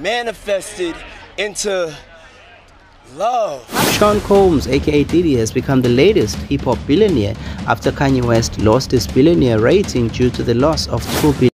manifested into love. Sean Combs, aka Diddy, has become the latest hip hop billionaire after Kanye West lost his billionaire rating due to the loss of 2 billion.